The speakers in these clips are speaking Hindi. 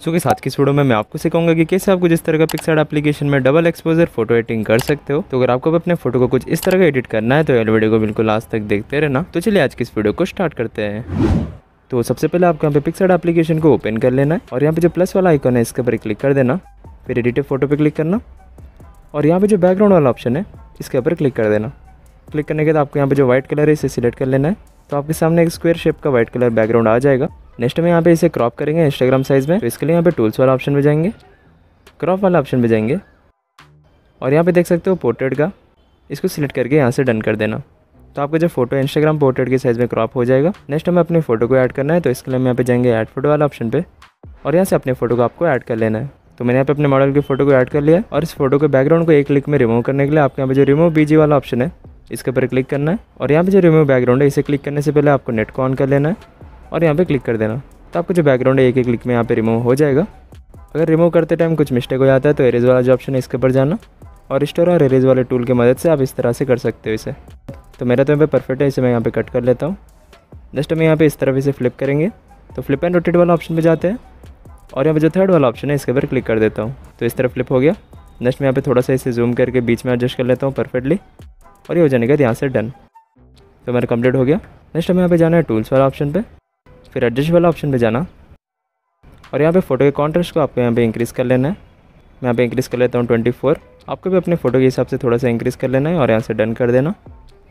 सो कि आज की वीडियो में मैं आपको सिखाऊँगा कि कैसे आपको जिस तरह का पिक्सर एप्लीकेशन में डबल एक्सपोजर फ़ोटो एडिटिंग कर सकते हो। तो अगर आपको अपने फ़ोटो को कुछ इस तरह का एडिट करना है तो ये वीडियो को बिल्कुल लास्ट तक देखते रहना। तो चलिए आज की इस वीडियो को स्टार्ट करते हैं। तो सबसे पहले आपको यहाँ पे पिक्सर एप्लीकेशन को ओपन कर लेना है और यहाँ पे जो प्लस वाला आइकन है, इसके ऊपर क्लिक कर देना। फिर एडिटिव फ़ोटो पे क्लिक करना। और यहाँ पे जो बैकग्राउंड वाला ऑप्शन है, इसके ऊपर क्लिक कर देना। क्लिक करने के बाद आपको यहाँ पे जो व्हाइट कलर है, इसे सिलेक्ट कर लेना है। तो आपके सामने एक स्क्वायर शेप का व्हाइट कलर बैकग्राउंड आ जाएगा। नेक्स्ट में यहाँ पे इसे क्रॉप करेंगे इंस्टाग्राम साइज़ में। तो इसके लिए यहाँ पे टूल्स वाला ऑप्शन में जाएँगे। क्रॉप वाला ऑप्शन में जाएँगे। और यहाँ पे देख सकते हो पोर्ट्रेट का। इसको सिलेक्ट करके यहाँ से डन कर देना। तो आपका जो फ़ोटो इंस्टाग्राम पोर्ट्रेट के साइज़ में क्रॉप हो जाएगा। नेक्स्ट हमें अपने फ़ोटो को ऐड करना है तो इसके लिए हम यहाँ पे जाएँगे ऐड फ़ोटो वाला ऑप्शन पे। और यहाँ से अपने फ़ोटो को आपको ऐड कर लेना है। तो मैंने यहाँ पे अपने मॉडल की फ़ोटो को ऐड कर लिया और इस फ़ोटो के बैकग्राउंड को एक क्लिक में रिमूव करने के लिए आपके यहाँ पे जो रिमूव बीजी वाला ऑप्शन है, इसके ऊपर क्लिक करना है। और यहाँ पे जो रिमूव बैकग्राउंड है, इसे क्लिक करने से पहले आपको नेट को ऑन कर लेना है। और यहाँ पे क्लिक कर देना। तो आपको जो बैकग्राउंड है एक एक क्लिक में यहाँ पे रिमूव हो जाएगा। अगर रिमूव करते टाइम कुछ मिस्टेक हो जाता है तो एरेज वाला जो ऑप्शन है, इसके ऊपर जाना। और स्टोर और एरेज वाले टूल की मदद से आप इस तरह से कर सकते हो इसे। तो मेरा तो यहाँ पे परफेक्ट है, इसे मैं यहाँ पे कट कर लेता हूँ। जस्ट हम यहाँ पे इस तरफ़ इसे फ्लिप करेंगे। तो फ्लिप एंड रोटेट वाला ऑप्शन पे जाते हैं। और यहाँ पे जो थर्ड वाला ऑप्शन है, इसके ऊपर क्लिक कर देता हूँ। तो इस तरफ़ फ्लिप हो गया। नेक्स्ट मैं यहाँ पे थोड़ा सा इसे जूम करके बीच में एडजस्ट कर लेता हूँ परफेक्टली और ये हो जाने के बाद यहाँ से डन तो मेरा कंप्लीट हो गया। नेक्स्ट हमें यहाँ पे जाना है टूल्स वाला ऑप्शन पे। फिर एडजस्ट वाला ऑप्शन पे जाना। और यहाँ पे फ़ोटो के कॉन्ट्रास्ट को आपको यहाँ पे इंक्रीज़ कर लेना है। मैं यहाँ पे इंक्रीज़ कर लेता हूँ ट्वेंटी फोर आपको भी अपने फ़ोटो के हिसाब से थोड़ा सा इंक्रीज़ कर लेना है और यहाँ से डन कर देना।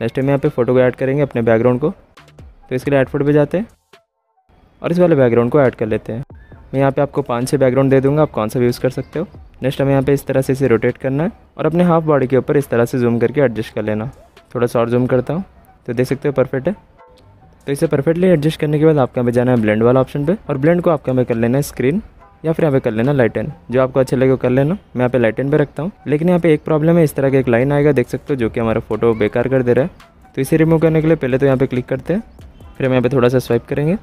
नेक्स्ट टाइम यहाँ पे फ़ोटो को ऐड करेंगे अपने बैकग्राउंड को। तो इसके लिए ऐड फ़ोटो पे जाते हैं। और इस वाले बैकग्राउंड को ऐड कर लेते हैं। मैं यहाँ पे आपको पाँच छः बैकग्राउंड दे दूँगा, आप कौन सा भी यूज़ कर सकते हो। नेक्स्ट हमें यहाँ पे इस तरह से इसे रोटेट करना है और अपने हाफ़ बॉडी के ऊपर इस तरह से जूम करके एडजस्ट कर लेना। थोड़ा सा और जूम करता हूँ। तो देख सकते हो परफेक्ट है। तो इसे परफेक्टली एडजस्ट करने के बाद आपका हमें जाना है ब्लेंड वाला ऑप्शन पे और ब्लेंड को आपका हमें कर लेना है स्क्रीन या फिर यहाँ पे कर लेना लाइटन जो आपको अच्छा लगे वो कर लेना मैं यहाँ पे लाइटन पे रखता हूँ लेकिन यहाँ पे एक प्रॉब्लम है इस तरह का एक लाइन आएगा देख सकते हो जो कि हमारा फ़ोटो बेकार कर दे रहा है तो इसे रिमूव करने के लिए पहले तो यहाँ पे क्लिक करते हैं फिर हम यहाँ पे थोड़ा सा स्वाइप करेंगे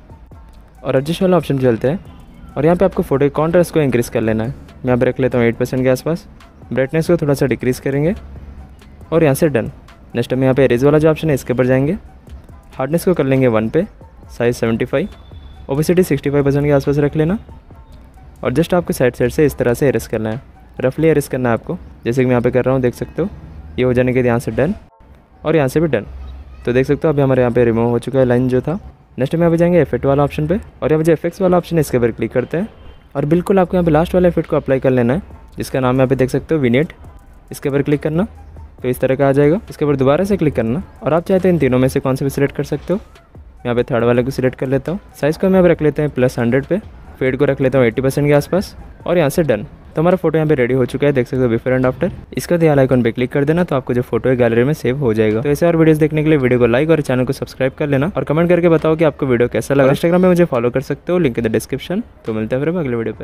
और एडजस्ट वाला ऑप्शन चलते हैं और यहाँ पे आपको फ़ोटो कॉन्ट्रास्ट को इंक्रीज़ कर लेना है मैं यहाँ पे रख लेता हूँ एट परसेंट के आसपास ब्राइटनेस को थोड़ा सा डिक्रीज़ करेंगे और यहाँ से डन नेक्स्ट हम यहाँ पे एरेज वाला जो ऑप्शन है इसके ऊपर जाएँगे हार्डनेस को कर लेंगे वन पे size seventy five opacity sixty five percent के आसपास रख लेना और जस्ट आपको साइड साइड से इस तरह से एरेस करना है। रफली एरेस करना है आपको। जैसे कि मैं यहाँ पे कर रहा हूँ, देख सकते हो, ये हो जाने के यहाँ से डन और यहाँ से भी डन तो देख सकते हो, अभी हमारे यहाँ पे रिमूव हो चुका है लाइन जो था। नेक्स्ट में पे जाएँगे इफ़ेक्ट वाला ऑप्शन पे और यहाँ पर जो इफेक्ट्स वाला ऑप्शन है, इसके ऊपर क्लिक करते हैं और बिल्कुल आपको यहाँ पे लास्ट वाला इफ़ेक्ट को अप्लाई कर लेना है, जिसका नाम यहाँ पे देख सकते हो विनेट इसके ऊपर क्लिक करना। तो इस तरह का आ जाएगा। इसके ऊपर दोबारा से क्लिक करना। और आप चाहते हैं इन तीनों में से कौन से भी सिलेक्ट कर सकते हो? यहाँ पे थर्ड वाले को सिलेक्ट कर लेता हूँ। साइज़ को हम यहाँ रख लेते हैं प्लस हंड्रेड पे। फेड को रख लेता हूँ एट्टी परसेंट के आसपास। और यहाँ से डन तो हमारा फ़ोटो यहाँ पे रेडी हो चुका है। देख सकते हो बिफोर एंड आफ्टर इसका दिया आइकन पे क्लिक कर देना तो आपको जो फ़ोटो है गैलरी में सेव हो जाएगा। तो ऐसे और वीडियोस देखने के लिए वीडियो को लाइक और चैनल को सब्सक्राइब कर लेना। और कमेंट करके बताओ कि आपको वीडियो कैसा लगा। इंस्टाग्राम में मुझे फॉलो कर सकते हो। लिंक इन द डिस्क्रिप्शन तो मिलते हैं फिर अगले वीडियो पे।